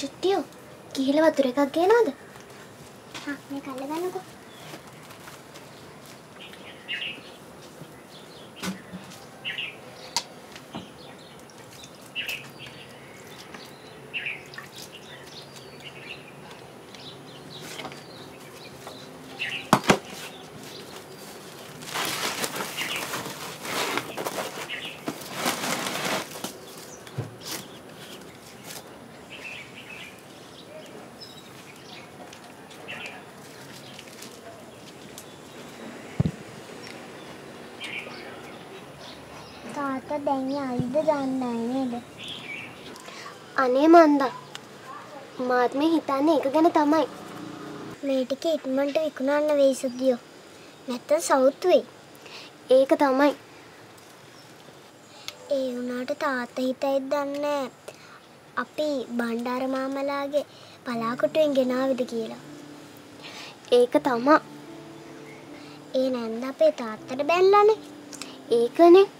මේ චුට්ටියෝ ගිහිල වතුර එකක් ගේනවද? හා මේ කල්ල ගන්නකෝ. තාත්තා දැන් යයිද දන්නේ නේද? අනේ මන්දා. මාත් මේ හිතන්නේ ඒක ගැන තමයි. මේ ටික ඉක්මනට විකුණන්න වෙයි සුද්ධියෝ. නැත්තම් සවුත් වෙයි. ඒක තමයි. ඒ වුණාට තාත්තා හිතයිද දන්නේ නැහැ. අපි බණ්ඩාර මාමලාගේ පලාකොටුවෙන් ගෙනාවිද කියලා. ඒක තමා. ඒ නැන්ද අපේ තාත්තට බැන්නනේ. ඒකනේ.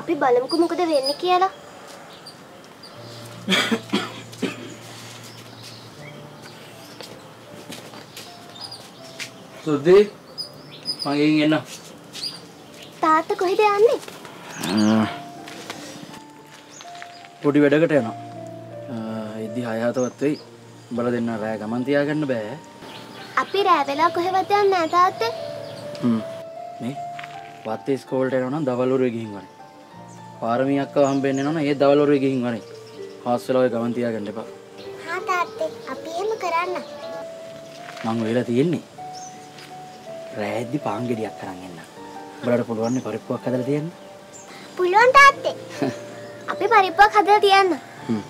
අපි බලමුකෝ මොකද වෙන්නේ කියලා. සුද්දී මගෙන් එන්න තාත්තා කොහෙද යන්නේ? පොඩි වැඩකට යනවා ඉදදි හයාතවත් වෙයි බල දෙන්න රෑ ගමන් තියාගන්න බෑ අපි රෑ වෙලා කොහෙවත් යන්නේ නැහැ තාත්තේ. හ්ම්. මේ වත්තේ ස්කෝල්ට යනවනම් දවල්වරුවේ ගිහින් වනේ පාරමී අක්කව හම්බෙන්න එනවනම් ඒ දවල්වරුවේ ගිහින් වනේ හාස්වල ඔය ගමන් තියාගන්න එපා හා තාත්තේ අපි එහෙම කරන්න. මං වෙලා තියෙන්නේ රෑද්දි පාංගෙඩියක් කරන් එන්න බලට පුළුවන් පරිප්පුවක් හදලා තියන්න පුළුවන් තාත්තේ. අපි පරිප්පුවක් හදලා තියන්න. හ්ම්.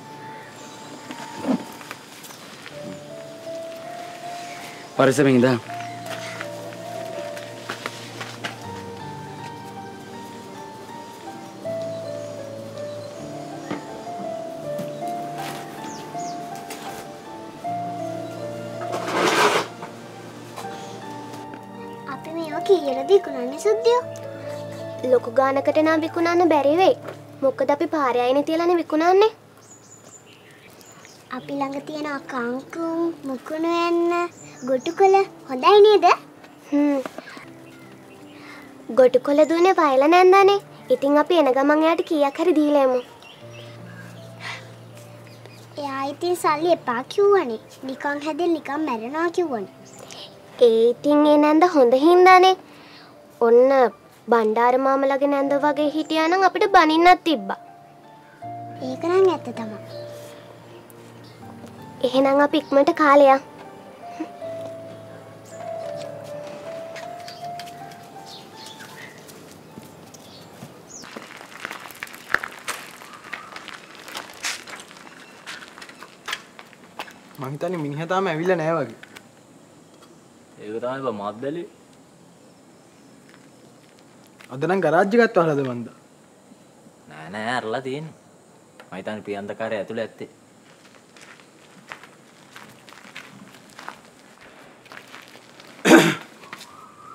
පරිස්සමෙන් ඉඳන් ගානකට නම් විකුණන්න බැරි වෙයි. මොකද අපි පාරේ අයිනේ තියලානේ විකුණන්නේ. අපි ළඟ තියෙන කංකුම් මුකුණු වෙන්න ගොටුකොළ හොඳයි නේද? හ්ම්. ගොටුකොළ දුන්නේ වයල නැන්දානේ. ඉතින් අපි එන ගමන් එයාට කීයක් හරි දීලා එමු. එයා ඉතින් සල්ලි එපා කිව්වනේ. නිකන් හැදෙන් නිකන් මැරෙනවා කිව්වනේ. ඒ ඉතින් ඒ නැන්ද හොඳ හින්දානේ. ඔන්න බණ්ඩාර මාමලගේ නැන්ද වගේ හිටියා නම් අපිට බනින්නත් තිබ්බා. ඒක නම් ඇත්ත තමයි. එහෙනම් අපි ඉක්මනට කාලයක්. මං හිතන්නේ මිනිහා තාම ඇවිල්ලා නැහැ වගේ. ඒක තමයි බා මාත් බැලුවේ අද නම් ගරාජ් එකත් වහලාද මන්ද? නෑ නෑ අරලා තියෙන්නේ. මම හිතන්නේ ප්‍රියන්තකාරය ඇතුළේ ඇත්තේ.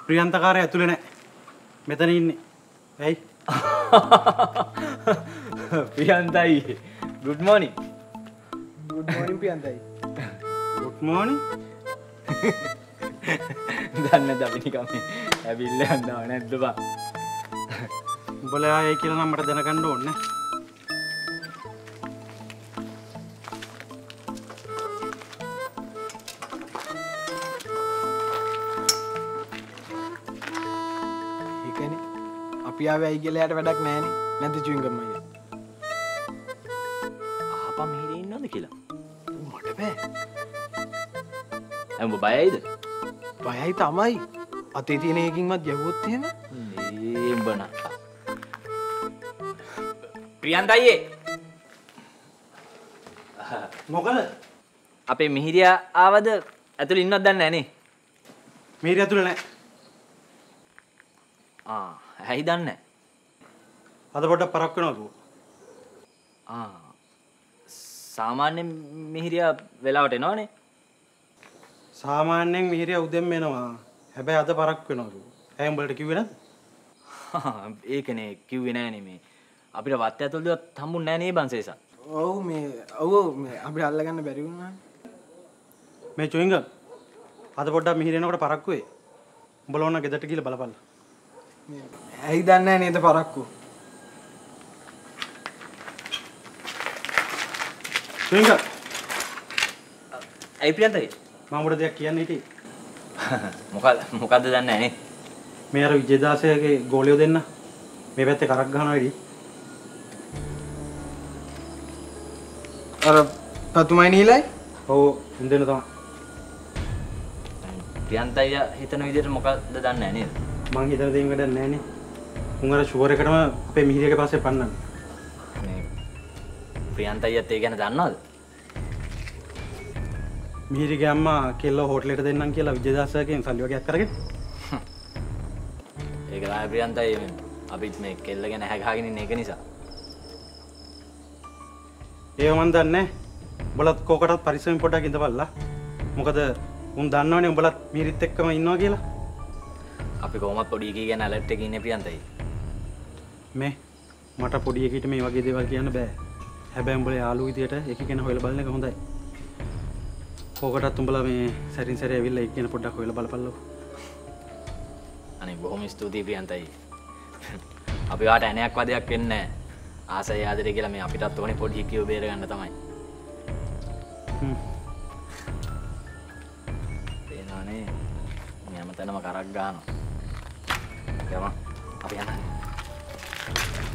ප්‍රියන්තකාරය ඇතුළේ නෑ. මෙතන ඉන්නේ. ඇයි? ප්‍රියන්තයි. good morning. good morning පියන්තයි. good morning. දන්නේ නැද්ද අපි නිකන් මේ ඇවිල්ලා යන්නව නැද්ද බා? උඹලා ආයේ කියලා නම් මට දැනගන්න ඕනේ. ඒකනේ. අපි ආවේ ඇයි කියලා යාට වැඩක් නැහනේ. නැද්ද චුවින්ගම් අයියා? ආපා මෙහෙ ඉන්නවද කියලා? මට බෑ. ඇයි උඹ බයයිද? බයයි තමයි. අතේ තියෙන එකකින්වත් යවුවොත් නක්කා. ප්‍රියන්තයියේ මොකද? අපේ මිහිරියා ආවද ඇතුළේ ඉන්නවද දන්නේ නැහනේ. මේරි ඇතුළේ නෑ. ආ ඇයි දන්නේ? අද පොඩ්ඩක් පරක් වෙනවා කිව්වා. ආ සාමාන්‍ය මිහිරියා වෙලාවට එනවනේ. සාමාන්‍යයෙන් මිහිරිය උදෙන් එනවා. හැබැයි අද පරක් වෙනවා කිව්වා. ඇයි උඹලට කිව්වේ නැද්ද? ඒකනේ කිව්වේ නෑනේ මේ අපිට වත් ඇතුළේවත් හම්බුන්නේ නෑ නේ බංසේසා. ඔව් මේ ඔව් මේ අපි අල්ලගන්න බැරි වුණා. මේ චුයිංග අද පොඩ්ඩක් මිහිරෙනකොට පරක්කුවේ උඹලා ඕන ගෙදරට ගිහලා බලපල්ලා. ඇයි දන්නේ නේද පරක්කු? චුයිංග ඇයි ප්‍රියන්තයි මම උඹට දෙයක් කියන්න හිටියේ. මොකද මොකද්ද දන්නේ නැහැ නේ? මේ අර විජේදාසයාගේ ගෝලියෝ දෙන්න. මේ පැත්තේ කරක් ගහනවා වැඩි අර පතුමයි නීලයි? ඔව් ඉන්දෙන තමයි. ප්‍රියන්තයි හිතන විදිහට මොකද්ද දන්නේ නැහැ නේද? මං හිතන දේම වැඩක් නැහැ නේ. උන් අර ෂුවර් එකටම අපේ මිහිරගේ පස්සේ පන්නන්න මේ ප්‍රියන්තයියත් ඒ ගැන දන්නවද? මිහිරිගේ අම්මා කෙල්ල හෝටලෙට දෙන්නම් කියලා විජේදාසයාගෙන් සල්ලි වගේක් කරගෙන ඒක තමයි ප්‍රියන්තයි මේ අපිත් මේ කෙල්ල ගැන හැගහගෙන ඉන්න එක නිසා ඒව මන් දන්නේ උඹලත් කෝකටත් පරිස්සමෙන් පොඩ්ඩක් ඉඳපල්ලා මොකද උන් දන්නවනේ උඹලත් මිහිරිත් එක්කම ඉන්නවා කියලා. අපි කොහොමත් පොඩි එකී ගැන ඇලර්ට් එකේ ඉන්නේ ප්‍රියන්තයි. මේ මට පොඩි එකට මේ වගේ දේවල් කියන්න බෑ. හැබැයි උඹලා යාළුවෝ විදියට එක කෙන හොයලා බලන එක හොඳයි. කෝකටත් උඹලා මේ සැරින් සැරේ ඇවිල්ලා එක කෙන පොඩ්ඩක් හොයලා බලපල්ලෝ. අනේ බොහොම ස්තුතියි ප්‍රියන්තයි. අපි වාට ඇනයක් වදයක් වෙන්නේ නැහැ ආසය ආදරේ කියලා මේ අපිටත් ඕනේ පොඩි හිකියෝ බේර ගන්න තමයි. පේනවනේ. මේ හැමතැනම කරක් ගන්නවා. යමු අපි යන්න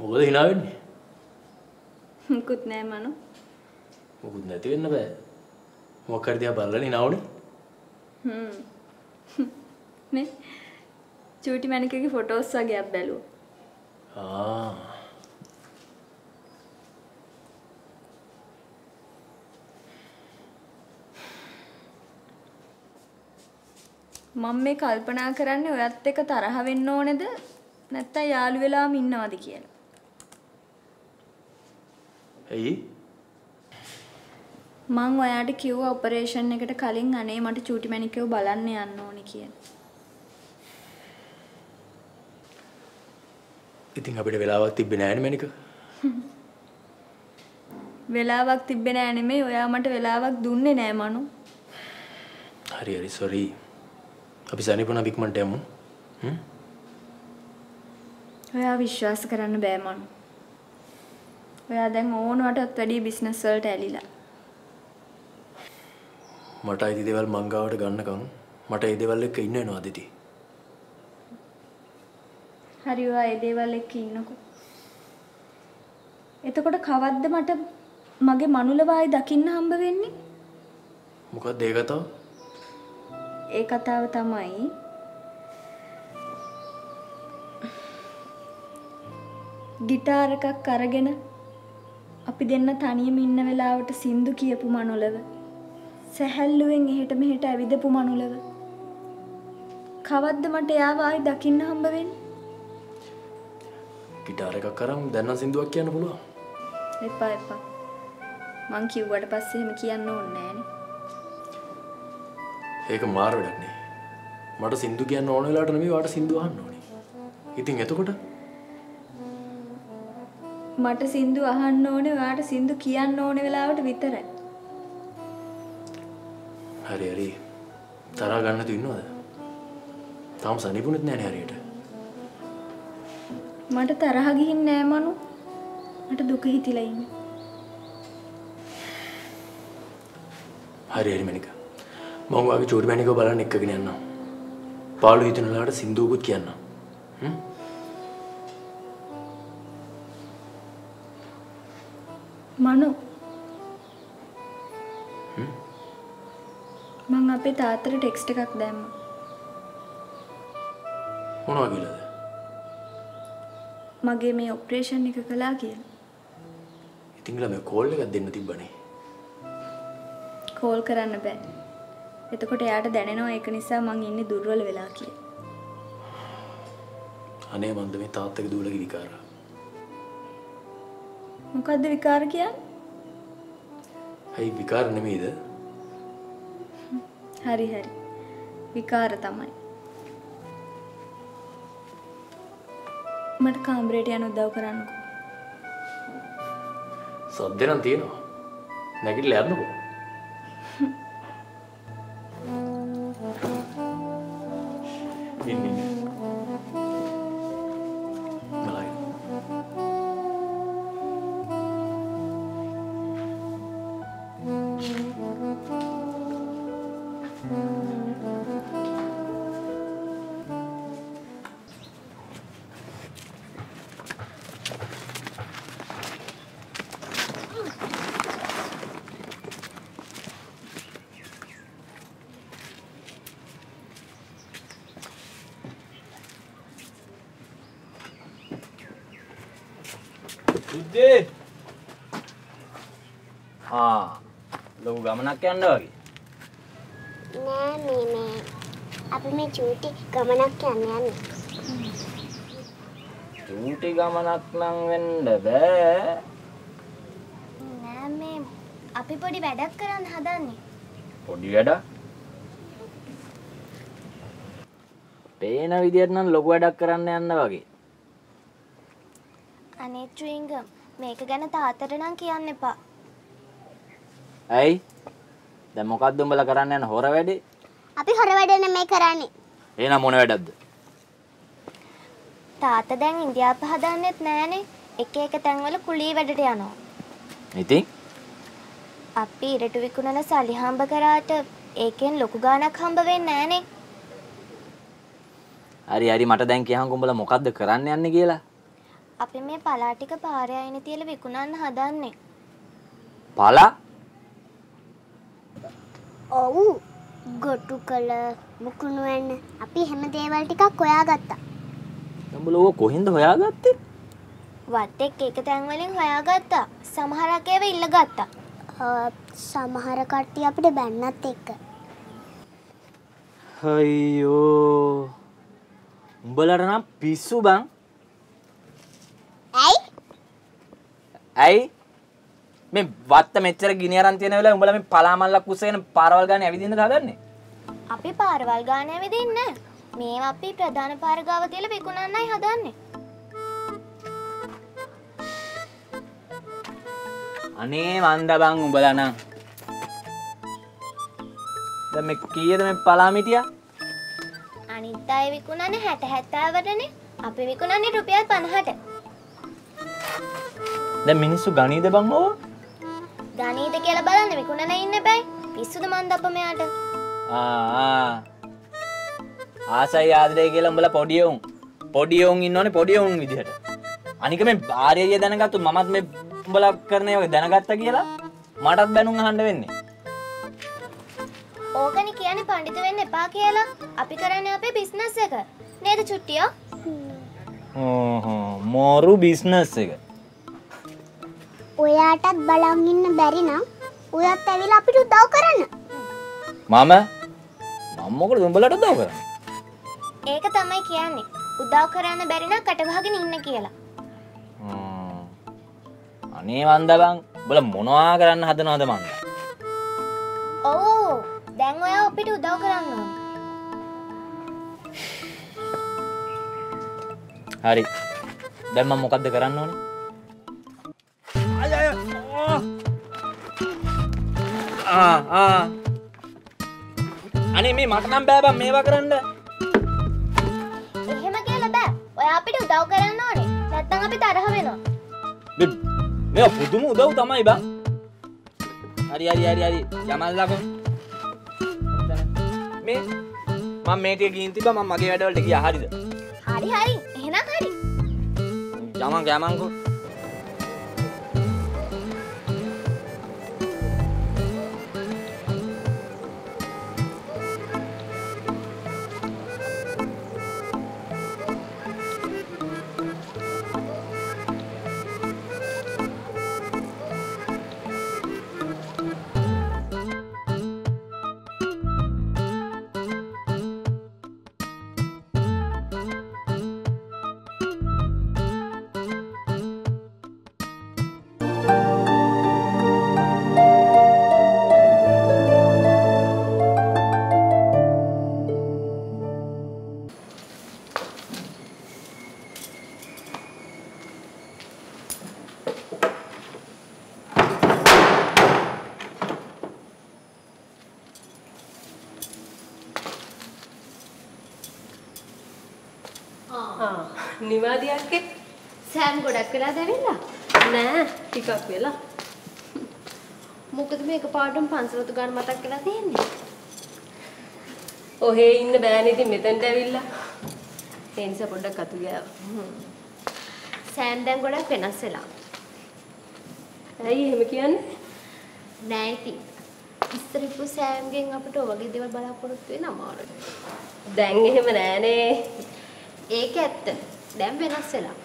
මොකද hina වෙන්නේ මුකුත් නෑ මනු මොකුත් නැති වෙන්න බෑ මොකක් හරි දිහා බලලා hina වුනේ නේ චූටි මැනිකගේ ෆොටෝස් වගේක් බැලුවා ආ මම මේ කල්පනා කරන්නේ ඔයත් එක්ක තරහ වෙන්න ඕනේද? නැත්නම් යාළු වෙලාම ඉන්නවද කියලා. ඇයි මං ඔයාට කිව්වා ඔපරේෂන් එකට කලින් අනේ මට චූටි මැනිකව බලන්න යන්න ඕනේ කියලා. ඉතින් අපිට වෙලාවක් තිබ්බේ නෑනේ මැනික වෙලාවක් තිබ්බේ නෑ නෙමෙයි ඔයා මට වෙලාවක් දුන්නේ නෑ මනු. හරි හරි සොරි අපි සනිපුණ බික්මන්ට යමු හ්ම්? ඔයා විශ්වාස කරන්න බෑ මනු. ඔයා දැන් ඕනවටත් වැඩිය බිස්නස් වලට ඇලිලා. මට අයිති දේවල් මංගාවට ගන්නකම් මට ඒ දේවල් එක්ක ඉන්න වෙනවා අදිති හරි ඔයා ඒ දේවල් එක්ක ඉන්නකෝ. එතකොට කවද්ද මට මගේ මනුලවායි දකින්න හම්බ වෙන්නේ? මොකක්ද ඒ කතාව ඒ කතාව තමයි ගිටාර එකක් අරගෙන අපි දෙන්න තනියම ඉන්න වෙලාවට සින්දු කියපු මනුලව සැහැල්ලුවෙන් එහෙට මෙහෙට ඇවිදපු මනුලව කවද්ද මට එයාව ආයි දකින්න හම්බ වෙන්නේ? ගිටාර එකක් කරන් දැන් නම් සින්දුවක් කියන්න පුළුවන් එපා එපා. මං කිව්වට පස්සේ එහෙම කියන්න ඕනේ නෑනේ. ඒක මාර වැඩක් නේ මට සින්දු කියන්න ඕන වෙලාවට නෙමෙයි වාට සින්දු අහන්න ඕනේ ඉතින් එතකොට මට සින්දු අහන්න ඕනේ ඔයාට සින්දු කියන්න ඕනේ වෙලාවට විතරයි. හරි හරි තරහ ගන්න තු ඉන්නවද තාම සනිපුනෙත් නෑනේ හරියට මට තරහ ගිහින් නෑ මනු. මට දුක හිතිලා ඉන්නේ. හරි හරි මැනික මම වගේ චූටි මැනිකව බලන්න එක්කගෙන යන්නම් පාළු හිතන වෙලාවට සින්දුවකුත් කියන්නම් හ්ම්? මනු. මං අපේ තාත්තට ටෙක්ස්ට් එකක් දැම්මා. මොනවා කියලාද මගේ මේ ඔපරේෂන් එක කළා කියලා. ඉතින් ළමයි කෝල් එකක් දෙන්න තිබ්බනේ කෝල් කරන්න බෑ. එතකොට එයාට දැනෙනවා ඒක නිසා මං ඉන්නේ දුර්වල වෙලා කියලා. අනේ මන්ද මේ තාත්තක දූලක විකාර මොකද්ද විකාර කියන්නේ? ඇයි විකාර නෙමෙයිද හරි හරි. විකාර තමයි. මට කාමරේට යන උදව් කරන්නකෝ. සද්ද නම් තියෙනවා නැගිටලා යන්නකෝ බුද්ධේ. ආ ලොකු ගමනක් යන්න වගේ. නෑ මේ මේ. අපි මේ චූටි ගමනක් යන්න යන්නේ. චූටි ගමනක් නම් වෙන්න බෑ. නෑ මේ. අපි පොඩි වැඩක් කරන්න හදන්නේ. පොඩි වැඩ පේන විදිහට නම් ලොකු වැඩක් කරන්න යන්න වගේ අනේ චුයින්ගම් මේක ගැන තාත්තට නම් කියන්න එපා. ඇයි දැන් මොකක්ද උඹලා කරන්න යන හොර වැඩේ අපි හොර වැඩ නෙමෙයි කරන්නේ. එහෙනම් මොන වැඩක්ද තාත්තා දැන් ඉන්දියාප්ප හදන්නෙත් නෑනේ. එක එක තැන්වල කුලී වැඩට යනවා. ඉතින් අපි ඉරටු විකුණන සල්ලි හම්බ කරාට ඒකෙන් ලොකු ගාණක් හම්බ වෙන්නේ නෑනේ. හරි හරි මට දැන් කියහන් උඹලා මොකද්ද කරන්න යන්නේ කියලා අපි මේ පලා ටික පාරේ අයින තියලා විකුණන්න හදන්නේ. පලා ඔව්. ගොටු කළ මුකුණු වෙන්න අපි හැම දේවල් ටිකක් හොයාගත්තා. උඹලා කොහෙන්ද හොයාගත්තේ වත් එක්ක එක තැන් වලින් හොයාගත්තා. සමහරක් ඒවා ඉල්ලගත්තා. සමහර කට්ටිය අපිට බැන්නත් එක්ක. අයියෝ උඹලට නම් පිස්සු බං ඇයි? ඇයි මේ වත්ත මෙච්චර ගිනි අරන් තියෙන වෙලාවේ උඹලා මේ පලාමල්ලක් උස්සගෙන පාරවල් ගානේ ඇවිදින්නද හදන්නේ අපි පාරවල් ගාන ඇවිදින්නේ. මේවා අපි ප්‍රධාන පාර ගාව තියලා විකුණන්නයි හදන්නේ. අනේ මන්ද බං උඹලා නම් දැන් මේ කීයද මේ පලාමිටියා අනිත් අය විකුණන්නේ 60 70වටනේ. අපි විකුණන්නේ රුපියල් 50ට. දැන් මිනිස්සු ගනීද බං ඕවා ගණීත කියලා බලන්න විකුණන ඉන්න බෑ. පිස්සුද මන්ද අප මෙයාට. ආ ආසයි ආදරය කියලා උඹලා පොඩි උන් පොඩි උන් ඉන්නෝනේ පොඩි උන් විදිහට අනික මේ ආර්යය දැනගත්තු මමත් මේ උඹලා කරන ඒවා දැනගත්තා කියලා මටත් බැනුම් අහන්න වෙන්නේ ඕකනේ කියන්නේ පඬිතු වෙන්න එපා කියලා. අපි කරන්නේ අපේ බිස්නස් එක. නේද චුට්ටියෝ? ඕහෝ මෝරු බිස්නස් එක ඔයාටත් බලන් ඉන්න බැරි නම් ඔයත් ඇවිල්ලා අපිට උදව් කරන්න. මම මම මොකද උඹලට උදව් කරන්නේ ඒක තමයි කියන්නේ. උදව් කරන්න බැරි නම් කටවහගෙන ඉන්න කියලා. අනේ මන්ද බං උඹලා මොනවා කරන්න හදනවද මන්ද ඔව්. දැන් ඔයා අපිට උදව් කරන්න ඕනේ. හරි දැන් මම මොකද්ද කරන්න ඕනේ අනේ මේ මට නම් බෑ බං මේවා කරන්න එහෙම කියලා බෑ. ඔයා අපිට උදව් කරන්න ඕනේ. නැත්නම් අපි තරහ වෙනවා. මේ මේවා පුදුම උදව් තමයි බං හරි හරි හරි හරි යමල්ලාකෝ මේ මම මේ ටික ගිහින් තිබ්බා මම මගේ වැඩවලට ගියා හරිද හරි හරි. එහෙනම් හරි. යමන් යමන්කෝ පාඩම් පන්සලතු ගන්න මතක් වෙලා තියෙන්නේ. ඔහේ ඉන්න බෑනේ ඉතින් මෙතනට ඇවිල්ලා. ඒ නිසා පොඩ්ඩක් අතු ගෑවා සෑම් දැන් ගොඩක් වෙනස් වෙලා. ඇයි එහෙම කියන්නේ? නෑ ඉතින්. ඉස්සර ඉපු සෑම්ගෙන් අපිට ඔය වගේ දේවල් බලාපොරොත්තු වෙන අමාරුයි. දැන් එහෙම නෑනේ. ඒක ඇත්ත. දැන් වෙනස් වෙලා.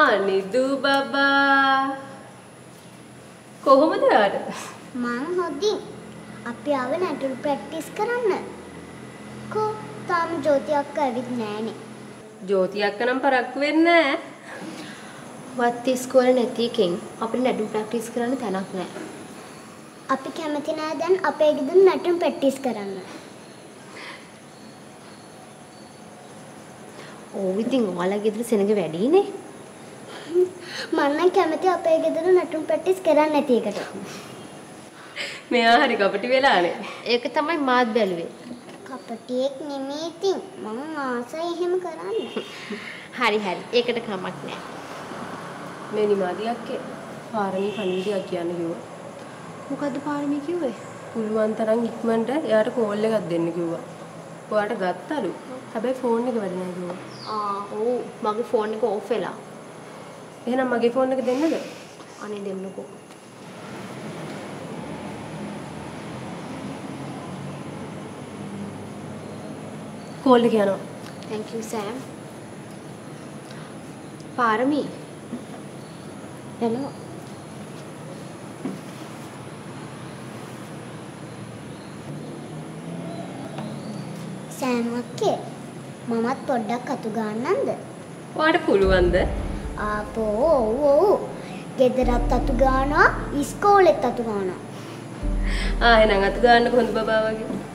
ආ නිදු බබා කොහොමද යාට මං හොදින් අපි ආව නැටුල් ප්‍රැක්ටිස් කරන්න. කෝ තාම ජෝති අක්ක ඇවිත් නෑනේ. ජෝති අක්ක නම් පරක්කු වෙන්නේ නෑ. වත් ඉස්කෝලේ නැති එකෙන් අපිට නැඩු ප්‍රැක්ටිස් කරන්න තැනක් නෑ. අපි කැමති නෑ දැන් අපේ ගෙදර නැටුම් ප්‍රැක්ටිස් කරන්න. ඕ ඉතින් ඔයාලා ගෙදර සෙනඟ වැඩිනේ මම නම් කැමති අපේ ගෙදර නැටුම් ප්‍රැක්ටිස් කරන්න නැති එකට. මෙයා හරි කපටි වෙලානේ. ඒක තමයි මාත් බැලුවේ. කපටියෙක් නෙමේ ඉතින්. මම ආසයි එහෙම කරන්න. හරි හරි. ඒකට කමක් නෑ මේ නිමාදියක්කේ පාරමී පණිවිඩයක් කියන්න කිව්වා. මොකද්ද පාරමී කිව්වේ? පුළුවන් තරම් ඉක්මනට එයාට කෝල් එකක් දෙන්න කිව්වා. ඔයාට ගත්තලු. හැබැයි ෆෝන් එක වැඩ නැහැ කිව්වා. ආ ඔව්. මගේ ෆෝන් එක ඕෆ් වෙලා එහෙනම් මගේ ෆෝන් එක දෙන්නද? අනේ දෙන්නකෝ කෝල් එක යනවා. thank you සෑම් පාරමී එනවා සෑම් අක්කේ මමත් පොඩ්ඩක් අතු ගන්නන්ද ඔයාට පුළුවන්ද? ආපෝ ඔව් ඔව් ගෙදරත් අතු ගානවා ඉස්කෝලෙත් අතු ගානවා ආ එහෙනම් අත ගන්න කොහොඳ බබා වගේ.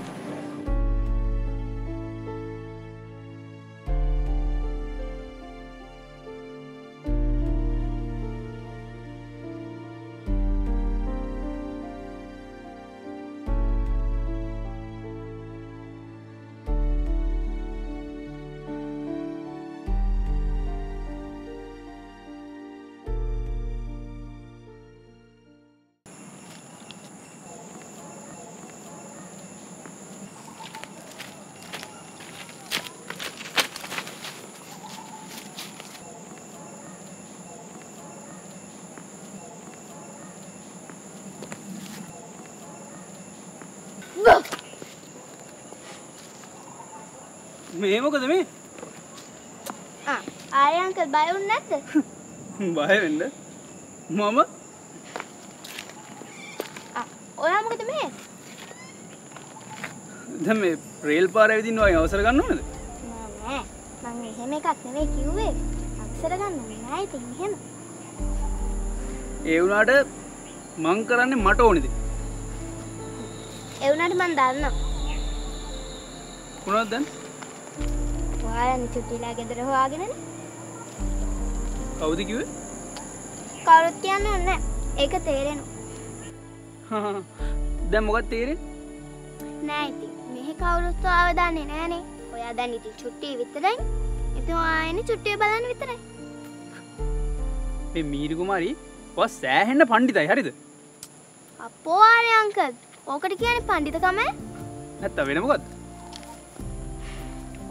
මේ මොකද මේ? ආය අංකල් බය වුන්නේ නැද්ද? බය වෙන්න. මම? ඔයා මොකද මේ? දැන් මේ රේල් පාරේ විදින්න වගේ අවසර ගන්න ඕනද? නෑ නෑ. මං එහෙම එකක් නෙවෙයි කිව්වේ. අක්ෂර ගන්න නෑ ඉතින් එහෙම. ඒ වුණාට මං කරන්නේ මට ඕනිද? ඒ වුණාට මං දන්නවා. කුණාද දැන් ඔයාලා චුට්ටිලා ගෙදර හොයාගෙනනේ කවුද කිව්වේ? කවුරුත් කියන්න ඕනේ නෑ ඒක තේරෙනවා. දැන් මොකක්ද තේරෙන්නේ? නෑ ඉතින්. මෙහෙ කවුරුත් ආව දන්නේ නෑනේ ඔයා දැන් ඉතින් චුට්ටි විතරයි. ඉතින් එන්නේ චුට්ටිය බලන්න විතරයි. මේ මීරි කුමාරි ඔයා සෑහෙන්න පණ්ඩිතයි. හරිද? අපෝ ආරේ අංකල් ඕකට කියන්නේ පඬිතකම නැත්නම් වෙන මොකද්ද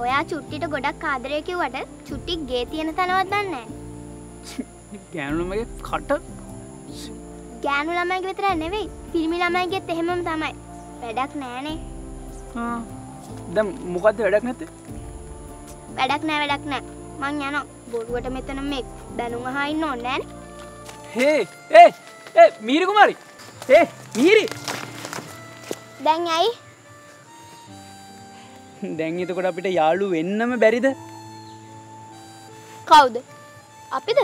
ඔයා චුට්ටිට ගොඩක් ආදරය කිව්වට චුට්ටි ගේ තියෙන තැනවත් දන්නේ නෑ ගෑනු ළමගේ කට? ගෑනු ළමයිගේ විතරක් නෙවෙයි පිරිමි ළමයිගෙත් එහෙමම තමයි. වැඩක් නෑනේ දැන් මොකද්ද වැඩක් නැත්තේ? වැඩක් නෑ වැඩක් නෑ මං යනවා. බොරුවට මෙතන මේ දැනුම් අහා ඉන්න ඕනේ නෑනේ හේ ඒ ඒ මීරි කුමාරි. ඒ මීරි. දැන් ඇයි දැන් එතකොට අපිට යාළු වෙන්නම බැරිද? කවුද? අපිද?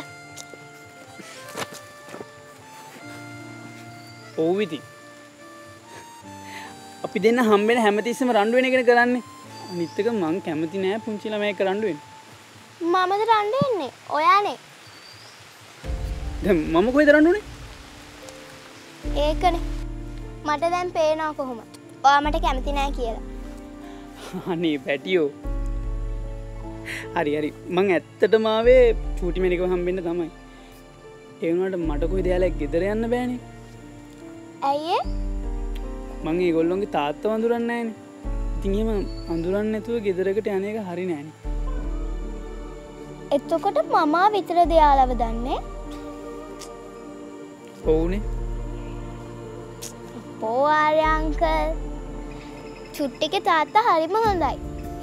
ඔව් ඉතින්. අපි දෙන්න හම්බෙන හැමතිස්සම රණ්ඩු වෙන එකනේ කරන්නේ. අනිත් එක මං කැමති නෑ පුංචි ළමයෙක් රණ්ඩු වෙන්න. මමද රණ්ඩු වෙන්නේ? ඔයානේ. දැන් මම කොහෙද රණ්ඩුනේ ඒකනේ. මට දැන් පේනවා කොහොමද? ඔයා මට කැමති නෑ කියලා අනේ පැටියෝ හරි හරි. මං ඇත්තට මාවේ චූටි මැනික හම්බෙන්න තමයි. ඒවනට මටකොයි දෙයාලක් ගෙදර යන්න බෑනේ. ඇයිඒ මං ඒ ගොල්ලොන්ගේ තාත්ත වඳුරන්න ෑන ඉතින්ම අඳුරන්න ඇතුව ගෙදරකට යන එක හරි නෑන. එත්තකොට මමා විතර දෙයාලව දන්නේ? ඔවුනේ. පෝආර්යංකල් චුට්ටික තාත්තා හරිම හොඳයි.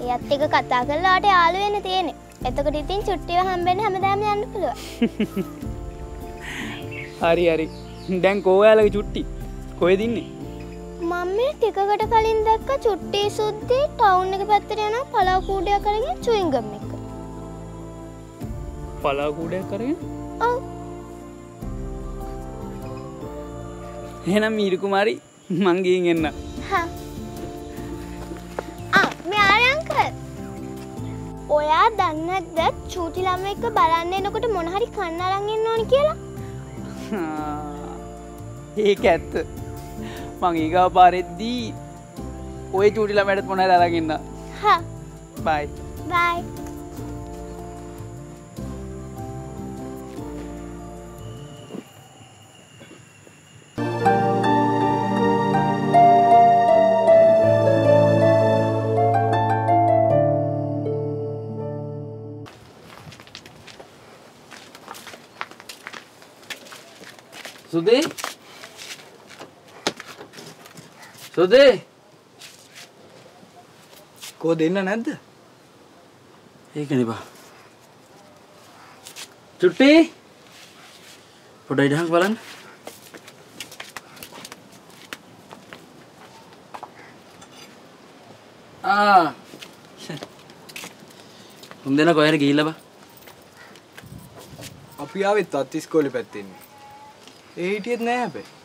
එයත් එක කතා කරලාට යාලුවෙන තියෙන එතකට ඉතින් චුට්ටිව හම්බෙන් හැමදාම යන්න පුළුව හරි හරි. දැන් කෝයාලක චුට්ටි? කොය දින්නේ මම මේ ටිකකට කලින් දැක්ක චුට්ටි සුද්දී ටවුන් එක පැත්තට යන පලාකූඩයක් කරගෙන චුයිංගම් එක. පලාකූඩයක් කරගෙන ඔව්. එහෙනම් මීරකුමාරි මංගීන් එන්න හා මේ ඔයා දන්නද චූටි ළම එක බලන්න එනකොට මොනහරි කන්න අරන්ගෙන්න්න ඕනි කියලා? ඒක ඇත්ත. මං ඒගා පාරෙද්දී ඔය චූටිලා මැටත් මොන අරගන්න හා. බයි බයි සුදේ කෝ දෙන්න නැද්ද? ඒක නිබා චුට්ටි? පොඩ ඉඩහක් බලන්න. ආ. උන් දෙන කොහර ගිහිල්ල බා. අපි ආවෙත් අත්තිස්කෝලි පැත්තෙන්නේ ඒ හිටියත් නෑ හැබැයි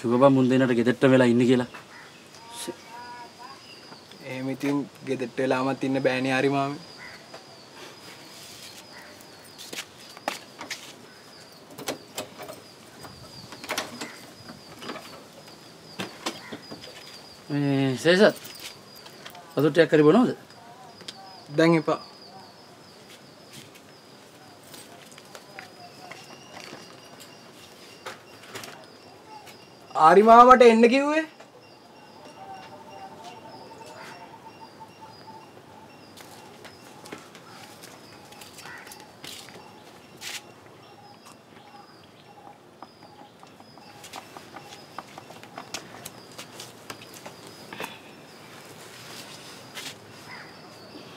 කිව්වා මුන් දෙන්නට ගෙදරට වෙලා ඉන්න කියලා. එහෙම ඉතින් ගෙදරට වෙලාමත් ඉන්න බෑනේ හරි මාමේ. මේ සේසත් වතුටයක් කරි බොනවද? දැන් එපා ආරි මාමට එන්න කිව්වේ?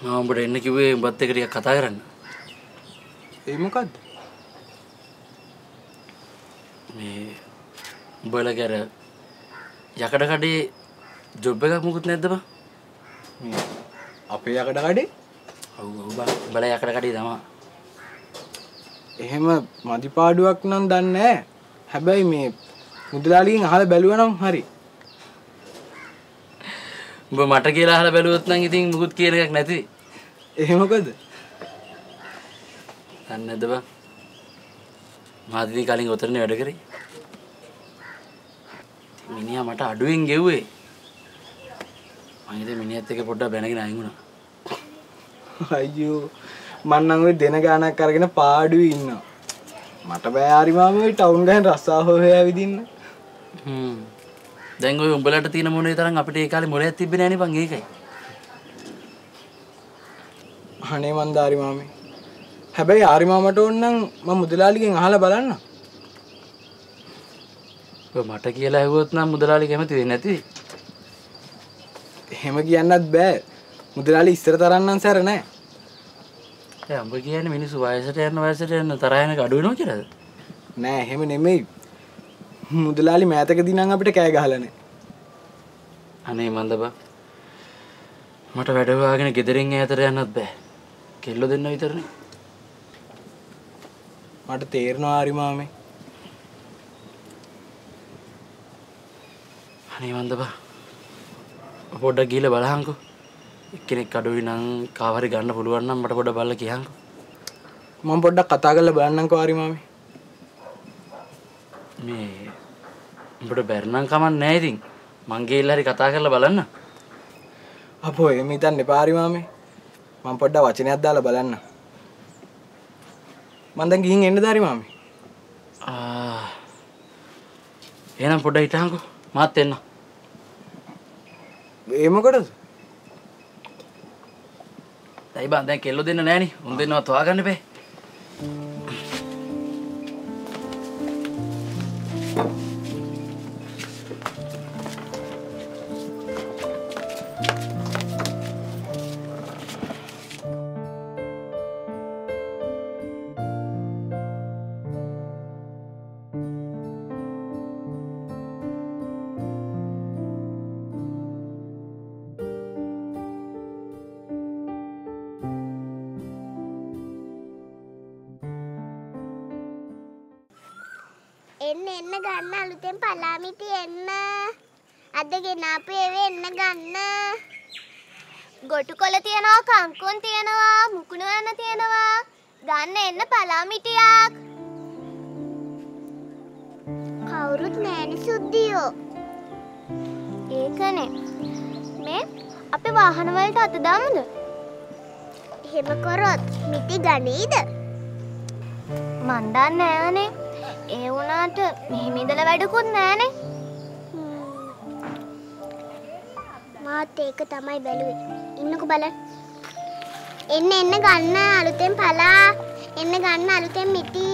මම උඹට එන්න කිව්වේ උඹත් එක්ක ටිකක් කතා කරන්න. ඒ මොකද්ද මේ උඹලගේ අර යකඩ කඩේ ජොබ් එකක් මුකුත් නැද්ද බං? අපේ යකඩ කඩේ? ඔව් ඔව් බං. උඹලා යකඩ කඩේ තමා. එහෙම මදිපාඩුවක් නම් දන්නේ නැහැ. හැබැයි මේ මුදලාලිගෙන් අහලා බැලුවා නම් හරි. උඹ මට කියලා අහලා බැලුවොත් නම් ඉතින් මුකුත් කියන එකක් නැති. එහෙම මොකද? දන්නේ නැද්ද බං? මාත් ඉතින් කලින් ඔතනනේ වැඩ කරේ මිනිහා මට අඩුවෙන් ගෙව්වේ මං ඉතින් මිනිහත් එක්ක පොඩ්ඩක් බැනගෙන අයින් වුණා අයියෝ මං නම් ওই දෙන ගාණක් අරගෙන පාඩුවේ ඉන්නවා. මට බෑ ආරි මාම ওই ටවුන් ගහන රස්සාව හොයා විදින්න. හ්ම් දැන් ඔය උඹලට තියෙන මොනේ තරම් අපිට ඒ කාලේ මොලයක් තිබ්බේ නෑනේ බං ඒකයි අනේ මන්ද ආරි මාමේ. හැබැයි ආරි මාමට ඕන නම් මම මුදලාලිගෙන් අහලා බලන්න. මට කියලා ඇහුවොත් නම් මුදලාලි කැමති වෙන්නේ නැති එහෙම කියන්නත් බෑ. මුදලාලි ඉස්සර තරම් නම් සැර නෑ. ඒ උඹ කියන්නේ මිනිස්සු වයසට යන වයසට යන තරහ යන අඩු වෙනවා කියලාද නෑ එහෙම නෙමෙයි. මුදලාලි මෑතකදී නම් අපිට කෑ ගහලා නෑ. අනේ මන්ද බා මට වැඩ හොයාගෙන ගෙදරින් ඈතට යන්නත් බෑ කෙල්ල දෙන්න විතරනේ මට තේරෙනවා ආරි මාමේ. අනේ මන්ද බා පොඩ්ඩක් ගිහලා බලහන්කෝ එක්කෙනෙක් අඩුයි නම් කාව හරි ගන්න පුළුවන් නම් මට පොඩ්ඩක් බලලා කියහන්කෝ මම පොඩ්ඩක් කතා කරලා බලන්නම්කෝ ආරි මාමේ. මේ උඹට බැරනම් කමක් නැහැ ඉතින් මං ගිහලා හරි කතා කරලා බලන්න අපෝ එහෙම හිතන්න එපා ආරි මාමේ. මම පොඩ්ඩක් වචනයක් දාලා බලන්න මම දැන් ගිහින් එන්න දාරි මාමි ආ. එහෙනම් පොඩ්ඩක් හිටහන්කෝ. මාත් එන්න. ඒ මොකටද දැයි බං දැන් කෙල්ලෝ දෙන්න නෑනේ. උන් දෙන්නවත් හොයාගන්න බෑ. අද ගෙනාපු ඒවේ එන්න ගන්න. ගොටු කොල තියනවා කංකුන් තියනවා මුකුණු යන තියනවා. ගන්න එන්න පලාමිටියක් කවුරුත් නෑනි සුද්දියෝ. ඒකනේ. මේ අපි වාහනවලට අත දාමුද? එහෙම කොරොත් මිටි ගනීද? මන්දන්න නෑනේ. ඒ වුණාට මෙහෙම ඉඳලා වැඩකුත් නෑනේ. මාත් ඒක තමයි බැලුවේ. ඉන්නකෝ බලන්න. එන්න එන්න ගන්න අලුතෙන් පලා. එන්න ගන්න අලුතෙන් මිටි.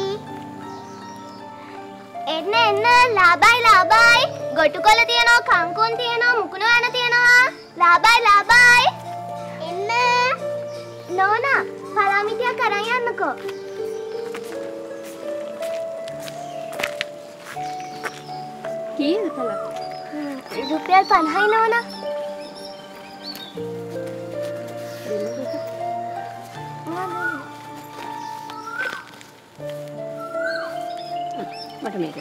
එන්න එන්න ලාබයි ලාබයි. ගොටුකොල තියනවා, කංකුන් තියනවා, මුකුණු යන තියනවා. ලාබයි ලාබයි. එන්න. නෝනා, පලා මිටියක් අරන් යන්නකෝ. කීයද පලා? රුපියල් පණහයි නෝන මට මේකට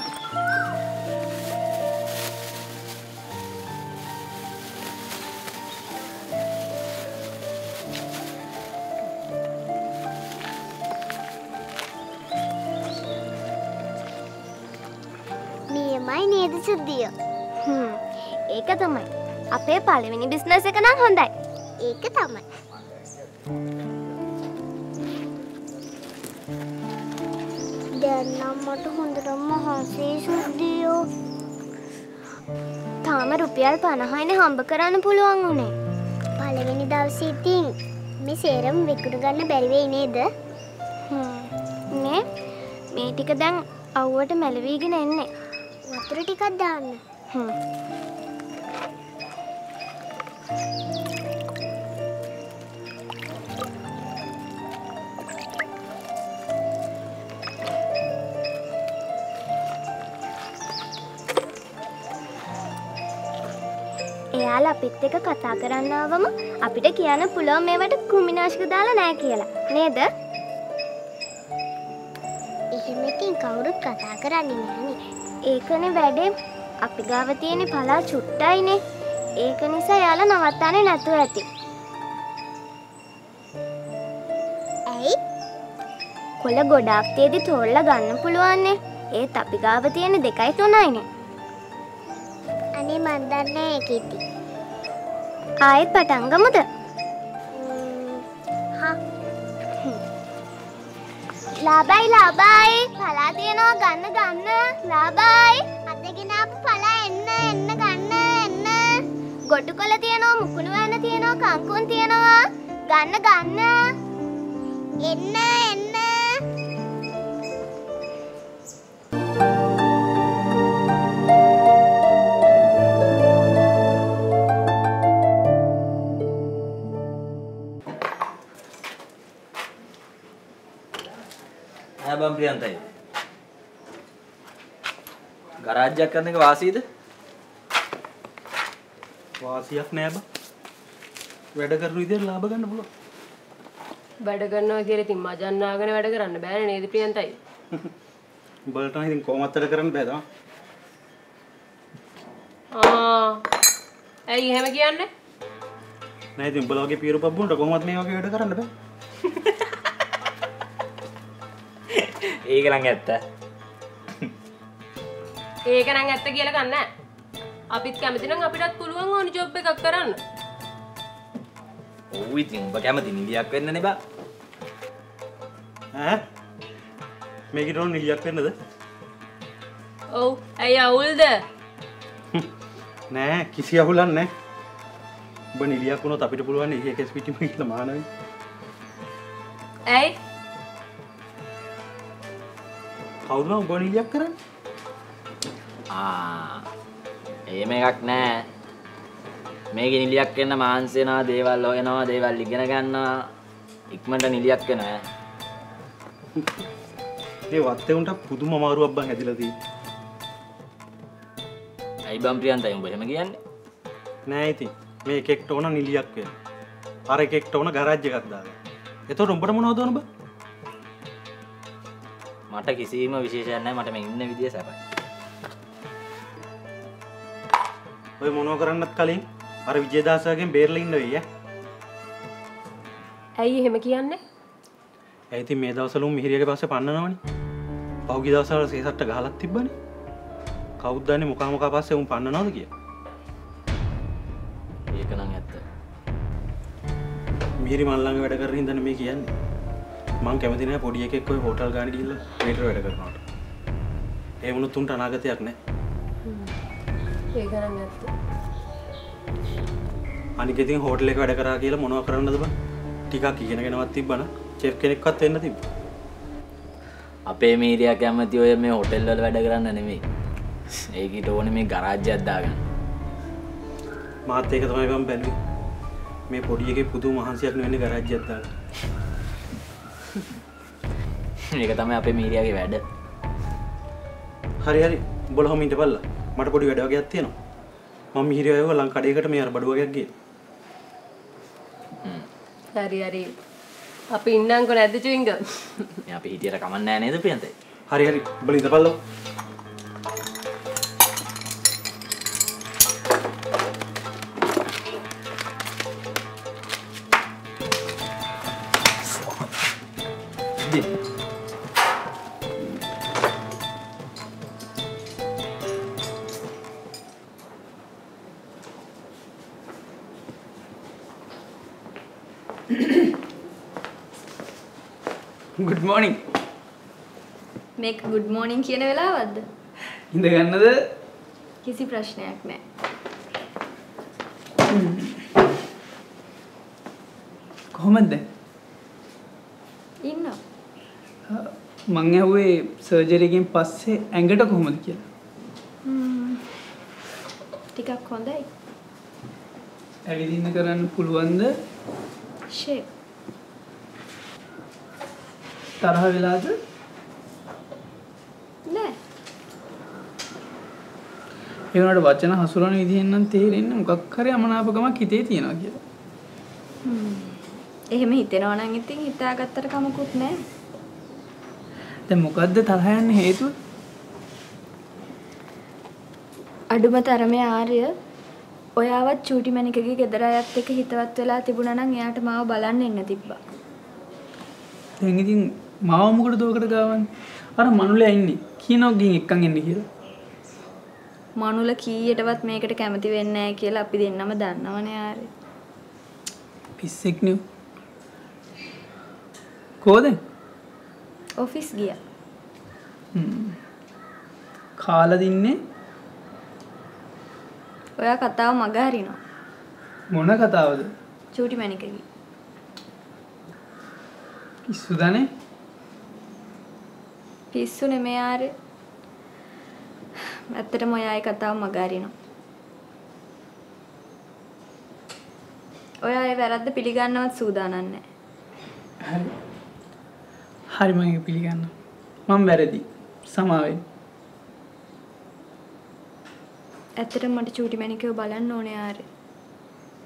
නියමයි නේද සුද්දියෝ? හ්ම්. ඒක තමයි. අපේ පළවෙනි බිස්නස් එක නම් හොඳයි. ඒක තමයි. දැන් නම් මට හොඳටම මහන්සියි සුද්දියෝ. තාම රුපියල් පණහයිනේ හම්බ කරන්න පුළුවන් වුණේ. පළවෙනි දවසේ ඉතින් මේ සේරම විකුණු ගන්න බැරි වෙයි නේද? නේ? මේ ටික දැන් අවුවට මැලවීගෙන එන්නේ. වතුර ටිකක් දාන්න. හ්ම් එයාලා අපිත් එක කතා කරන්නාවම අපිට කියන්න පුළුවන් මේවට කුමිනාශක දාලා නෑ කියලා නේද? එහෙම ඉතින් කවුරුත් කතා කරන්නේ නෑනේ. ඒකනේ වැඩේ. අපි ගාව තියෙන පලා චුට්ටයිනේ. ඒක නිසා යාලා නවත්තන්නේ නැතුව ඇති. ඇයි? කොළ ගොඩාක් තියදී තෝරලා ගන්න පුළුවන්නේ. ඒත් අපි ගාව තියෙන දෙකයි තුනයිනේ. අනේ මන් දන්නේ ඒක ඉතින්. ආයෙත් පටන් ගමුද? හා. ලාබයි ලාබයි. පලා තියනවා ගන්න ගන්න. ලාබයි. අදගෙන ආපු පලා එන්න එන්න ගන්න එන්න. ගොටු කොල තියනවා මුකුණු වැන්න තියනවා කංකුන් තියනවා. ගන්න ගන්න. එන්න එන්න බම් ප්‍රියන්තයි. ගරාජ්‍යයක් කරන එක වාසීද? වාසියක් නෑ බා. වැඩ කරන විදිහට ලාභ ගන්න පුළුවන්. වැඩ කරනවා කියලා ඉතින් මජන්නාගෙන වැඩ කරන්න බෑනේ නේද ප්‍රියන්තයි? උඹලට නම් ඉතින් කොහොමත් වැඩ කරන්න බෑ තමයි. ආ ඇයි එහෙම කියන්නේ? නෑ ඉතින් උඹලා වගේ පීරු පබ්බුන්ට කොහොමත් මේ වගේ වැඩ කරන්න බෑ. ඒක නම් ඇත්ත. ඒක නම් ඇත්ත කියලා ගන්න. අපිත් කැමති නම් අපිටත් පුළුවන් ඕනි ජොබ් එකක් කරන්න. ඔව් ඉතින් උඹ කැමති නිලියක් වෙන්න නේ බා. ඈ? මේකට ඕන නිලියක් වෙන්නද? ඔව් ඇයි අවුල්ද? නෑ කිසි අහුලන් නෑ. උඹ නිලියක් වුණොත් අපිට පුළුවන් ඒ කෙස් පිටිම කියලා මානවි ඇයි කවුද උඹ නිලියක් කරන්න එහෙම එකක් නෑ. මේක නිලියක් වෙන්න මාන්සේනවා දේවල් හොයනවා දේවල් ඉගෙන ගන්නවා. ඉක්මනට නිලියක් වෙනවා. ඒ වත්තෙවුන්ට පුදුම අමාරුවක් බං ඇතිලා තියෙන්නේ ඇයි බම් ප්‍රියන්තයි උඹ එහෙම කියන්නේ? නෑ ඉතින්. මේ එකෙක්ට ඕන නිලියක් වෙන අර එකෙක්ට ඕන ගරාජ්‍ය එකක් දාගන්න එතකොට උඹට මොනවද ඕන බං මට කිසිම විශේෂයක් නැහැ. මට මේ ඉන්න විදිය සැපයි. ඔය මොනව කරන්නත් කලින් අර විජේදාසගෙන් බේරලා ඉන්න වෙයි ඈ ඇයි එහෙම කියන්නේ? ඇයි ඉතින් මේ දවස්වල උන් මිහිරියගේ පස්සේ පන්නනවනේ? පහුගිය දවස්වල සේසට්ට ගහලක් තිබ්බනේ. කවුද දන්නේ මොකා මොකා පස්සේ උන් පන්නනවද කියලා? ඒක නම් ඇත්ත. මිහිරි මල් ළඟ වැඩ කරන හින්දානේ මේ කියන්නේ මං කැමති නෑ පොඩි එකෙක් ඔය හෝටල් ගාන ගිහිල්ලා වේටර් වැඩ කරනවට. ඒ වුණොත් උන්ට අනාගතයක් නෑ ඒක නම් ඇත්ත අනික ඉතින් හෝටල් එක වැඩ කරා කියලා මොනව කරන්නද බං ටිකක් ඉගෙනගෙනවත් තිබ්බන චෙෆ් කෙනෙක්වත් වෙන්න තිබ්බා. අපේ මීරියා කැමති ඔය මේ හොටෙල් වල වැඩ කරන්න නෙමෙයි. ඒකට ඕනේ මේ ගරාජ්‍යයක් දාගන්න. මාත් ඒක තමයි බං බැලුවේ. මේ පොඩි එකේ පුදුම මහන්සියක් නෙවෙන්නේ ගරාජ්‍යයක් දාලා ඒක තමයි අපේ මීරියාගේ වැඩ. හරි හරි. උඹලා හොම ඉඳපල්ලා. මට පොඩි වැඩ වගේක් තියෙනවා. මම මිහිරිය අයව ලං කඩේකට මේ අර බඩු වගේක් ගියේ. හරි හරි. අපි ඉන්නංකො නැද්ද චුවිංග මේ අපි හිටියට කමක් නැහැ නේද ප්‍රියන්තයි හරි හරි. උඹලා ඉඳපල්ලා මේක ගුඩ් මෝනිින් කියන වෙලාවද්ද ඉඳ ගන්නද? කිසි ප්‍රශ්නයක් නෑ. කොහොමද? ඉන්න. මං ඇහුවේ සර්ජරකින් පස්සේ ඇඟට කොහොමද කියලා. ටිකක් හොඳයි. ඇවිදින්න කරන්න පුළුවන්ද? ෂේ. තරහ වෙලාද නෑ ඒවනට වචන හසුරන විදිහෙන්නම් තේරෙන්න මොකක් හරි අමනාපකමක් හිතේ තියෙනවා කියලා. එහෙම හිතෙනවා නම් ඉතින් හිතාගත්තට කමකුත් නෑ දැන් මොකද්ද තරහ යන්න හේතුව? අඩුම තරමේ ආර්ය ඔයාවත් චූටි මැනිකගේ ගෙදර අයත් එක්ක හිතවත් වෙලා තිබුණා නම් එයාට මාව බලන්න එන්න තිබ්බා. දැන් ඉතින් මාව මොකටද ඔකට ගාවන්නේ? අර මනුලයා ඉන්නේ. කියනවා ගින් එක්කන් එන්න කියලා මනුල කීයටවත් මේකට කැමති වෙන්නේ නැහැ කියලා අපි දෙන්නම දන්නවනේ ආර්ය. පිස්සෙක් නේ කෝද ඔෆිස් ගියා. කාලා දින්නේ ඔයා කතාව මග හරිනවා. මොන කතාවද චූටි මැනිකගේ. පිස්සුදනේ පිස්සු නෙමෙයි ආර්ය. ඇත්තටම ඔයා ඒ කතාව මග හරිනවා. ඔයා ඒ වැරද්ද පිළිගන්නවත් සූදානම් නැහැ. හරි හරි මම ඒක පිළිගන්නවා මම වැරදි සමාවෙන්න ඇත්තටම මට චූටි මැනිකව බලන්න ඕනේ ආර්ය.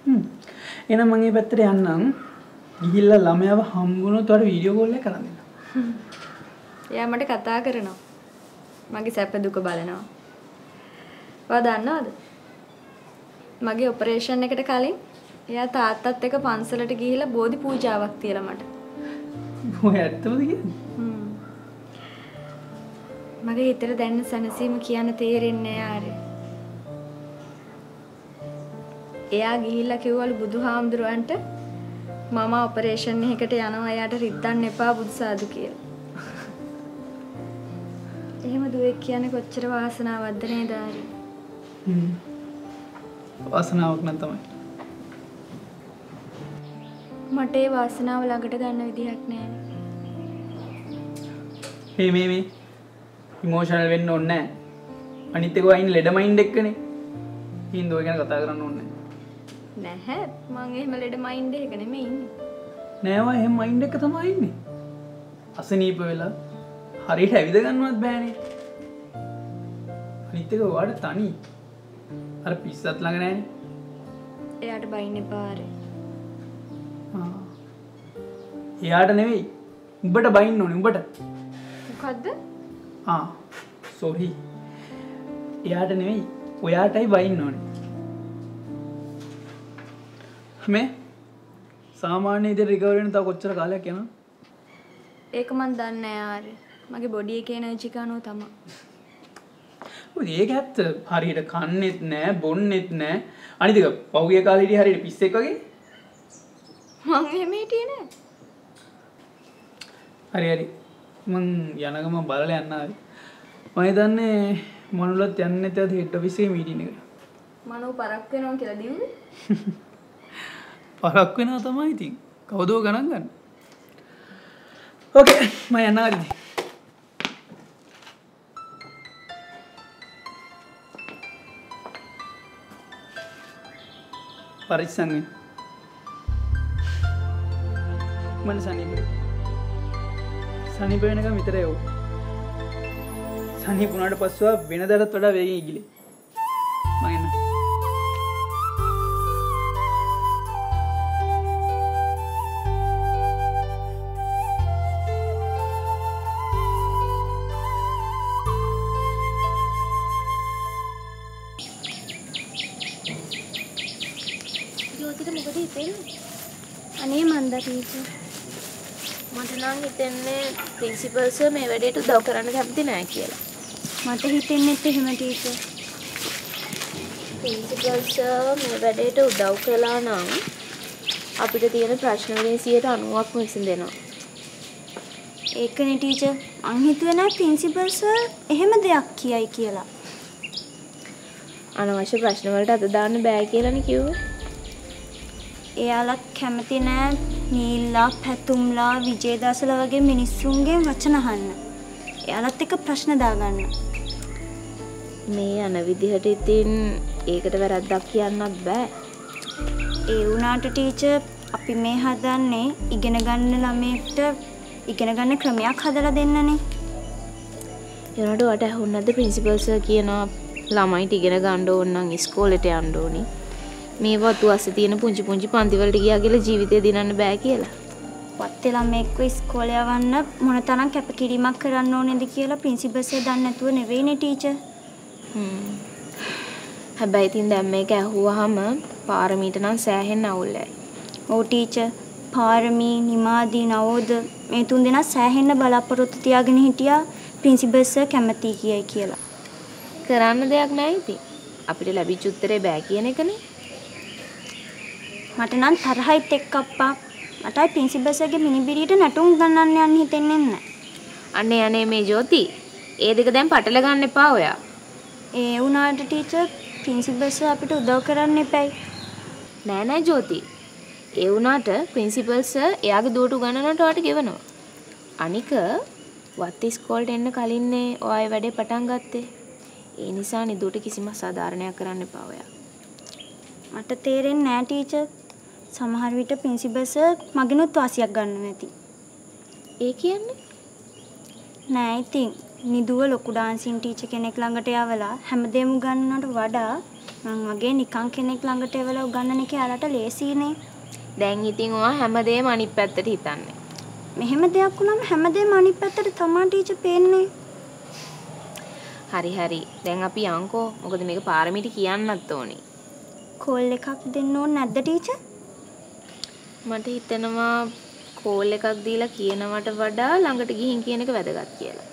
හ්ම්. එහෙනම් මම මේ පැත්තට යන්නම් ගිහිල්ලා ළමයාව හම්බුනොත් ඔයාලට වීඩියෝ කෝල් එක කරන්න දෙන්න එයා මට කතා කරනවා. මගේ සැප දුක බලනවා. ඔයා දන්නවද? මගේ ඔපරේෂන් එකට කලින් එයා තාත්තත් එක්ක පන්සලට ගිහිල්ලා බෝධි පූජාවක් තියලා මට. ඔය ඇත්තමද කියන්නේ. මගේ හිතට දැනෙන සැනසීම කියන්න තේරෙන්නේ නැහැ එයා ගිහිල්ලා කිව්වලු බුදුහාමුදුරුවන්ට මම ඔපරේෂන් එකකට යනවා එයාට රිද්දන්න එපා බුදු සාදු කියලා. එහෙම දුවෙක් කියන්නේ කොච්චර වාසනාවක්ද නේද ආරි? වාසනාවක් නම් තමයි මට ඒ වාසනාව ළඟට ගන්න විදිහක් නැහැ. මේ මේ මේ ඉමෝෂනල් වෙන්න ඕනේ නැහැ. අනිත් එක වයින් ලෙඩ මයින්ඩ් එක්කනේ. හින්දෝ ගැන කතා කරන්න ඕනේ නැහැ. මං එහෙම ලෙඩ මයින්ඩ් එක නෙමෙයි ඉන්නේ. නෑවා එහෙම මයින්ඩ් එක තමයි ඉන්නේ. අසනීප වෙලා හරියට ඇවිද ගන්නවත් බෑනේ. අනිත් එක ඔයාට තනි. අර පිස්සත් ළඟ නෑනේ. එයාට බයින්න. ආ. එයාට නෙවෙයි. උඹට බයින්න ඕනේ උඹට. මොකද්ද? ආ. සෝරි. එයාට නෙවෙයි. ඔයාටයි බයින්න ඕනේ. මේ සාමාන්‍ය ඉදිරි රිකවර් වෙන තව කොච්චර කාලයක් යනවද? ඒක මන් දන්නේ ආරි. මගේ බොඩි එකේ එනර්ජි එක අනුව තමයි. ඔය ඒක ඇත්ත. හරියට කන්නෙත් නෑ, බොන්නෙත් නෑ. අනිත් එක පහුගිය කාලේ හිටියේ හරියට පිස්සෙක් වගේ. මං එහෙම හිටියේ නෑ. හරි හරි. මං යන ගමන් බලලා යන්න හරි. මම හිතන්නේ මනුලත් යන්නේ හෙඩ් ඔෆිස් එකේ මීටින් එකට. මනෝ පරක් වෙනවා කියලා දිව්වේ. පරක් වෙනවා තමයි ඉතින්. කවුදෝ ගණන් ගන්න. ඕකේ මම යන්න හරි. ඉතින්. පරිස්සම් වෙන්න. මම සනීප. සනීප වෙනකම් විතරයි ඔව්. සනීප වුණාට පස්සෙ වෙනදාටත් වඩා වේගෙන් ඉගිලේ. මම එන්න. ප්‍රින්සිපල් සර් මේ වැඩේට උදව් කරන්න කැමති නෑ කියලා. මට හිතෙන්නෙත් එහෙම ටීචර්. ප්‍රින්සිපල් සර් මේ වැඩේට උදව් කළා නම් අපිට තියෙන ප්‍රශ්න වලින් 90%ක්ම විසඳෙනවා. ඒකනේ ටීචර්. මං හිතුවේ නෑ ප්‍රින්සිපල් සර් එහෙම දෙයක් කියයි කියලා. අනවශ්‍ය ප්‍රශ්න වලට අත දාන්න බෑ කියලානේ කිව්වේ. එයාලත් කැමති නෑ නීල්ලා, පැතුම්ලා, විජේදාසලා වගේ මිනිස්සුන්ගේ වචන අහන්න. එයාලත් එක්ක ප්‍රශ්න දාගන්න. මේ යන විදිහට ඉතින් ඒකට වැරද්දක් කියන්නත් බෑ. ඒ වුණාට ටීචර් අපි මේ හදන්නේ ඉගෙන ගන්න ළමයෙක්ට ඉගෙන ගන්න ක්‍රමයක් හදලා දෙන්නනේ. ඒනට වට ඇහුන්නේ නැද්ද ප්‍රින්සිපල් සර් කියනවා ළමයිට ඉගෙන ගන්න ඕන නම් ඉස්කෝලේට යන්න ඕනි. මේ වතු අස්සේ තියෙන පුංචි පුංචි පන්ති වලට ගියා කියලා ජීවිතේ දිනන්න බෑ කියලා. පත්තේ ළමෙක්ව ඉස්කෝලේ යවන්න මොනතරම් කැපකිරීමක් කරන්න ඕනේද කියලා ප්‍රින්සිපල් සර් දන්නේ නැතුව නෙවෙයිනේ ටීචර්. හ්ම්. හැබැයි ඉතින් දැන් මේක ඇහුවාම පාරමීට නම් සෑහෙන්න අවුල්යි. ඔව් ටීචර් පාරමී නිමාදී නවෝද මේ තුන් දෙනා සෑහෙන්න බලාපොරොත්තු තියාගෙන හිටියා ප්‍රින්සිපල් සර් කැමති කියයි කියලා. කරන්න දෙයක් නැහැ ඉතින්. අපිට ලැබිච්ච උත්තරේ බෑ කියන එකනේ. මට නම් තරහයිත් එක්ක අප්පා මටයි ප්‍රින්සිපල් සර්ගේ මිනිබිරියට නැටුම් ගන්නන්න යන්න හිතෙන්නේ නැහැ. අනේ අනේ මේ ජෝති. ඒ දෙක දැන් පටල ගන්න එපා ඔයා. ඒ වුණාට ටීචර් ප්‍රින්සිපල් සර් අපිට උදව් කරන්න එපයි. නෑ නෑ ජෝති. ඒ වුණාට ප්‍රින්සිපල් සර් එයාගේ දුවට උගන්වනට ඔයාට ගෙවනවා. අනික වත් ඉස්කෝලේට එන්න කලින්නේ ඔයාගේ වැඩේ පටන් ගත්තේ. ඒ නිසා නිදුවට කිසිම සාධාරණයක් කරන්න එපා ඔයා. මට තේරෙන්නේ නැහැ ටීචර්. සමහර විට ප්‍රින්සිපල් සර් මගෙනුත් වාසියක් ගන්නවා ඇති. ඒ කියන්නේ නෑ ඉතින් නිදුව ලොකු ඩාන්සින් ටීචර් කෙනෙක් ළඟට යවලා හැමදේම උගන්වනවට වඩා මං වගේ නිකන් කෙනෙක් ළඟට එවලා උගන්වන එක යාලට ලේසියිනේ. දැන් ඉතින් ඔයා හැමදේම අනිත් පැත්තට හිතන්නේ. මෙහෙම දෙයක් වුණාම හැමදේම අනිත් පැත්තට තමයි ටීචර් පේන්නේ. හරි හරි. දැන් අපි යන්කෝ. මොකද මේක පාරමීට කියන්නත් ඕනේ. කෝල් එකක් දෙන්න ඕන නැද්ද ටීචර්? මට හිතෙනවා කෝල් එකක් දීලා කියනවට වඩා ළඟට ගිහින් කියන එක වැදගත් කියලා.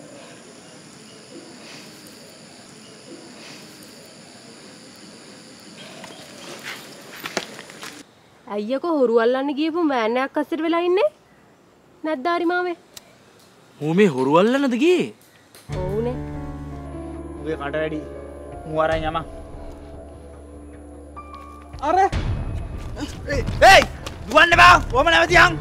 අයියකෝ හොරු අල්ලන්න ගියපු මෑනයක් අස්සට වෙලා ඉන්නේ? නැද්දාරි මාමේ? ඌ මේ හොරුවල්ලනද ගියේ? ඔවුනේ. උගේ කට වැඩි මුවරයි යම අර! ඒයි දුවන්න බා. කොහම නැවතියන්.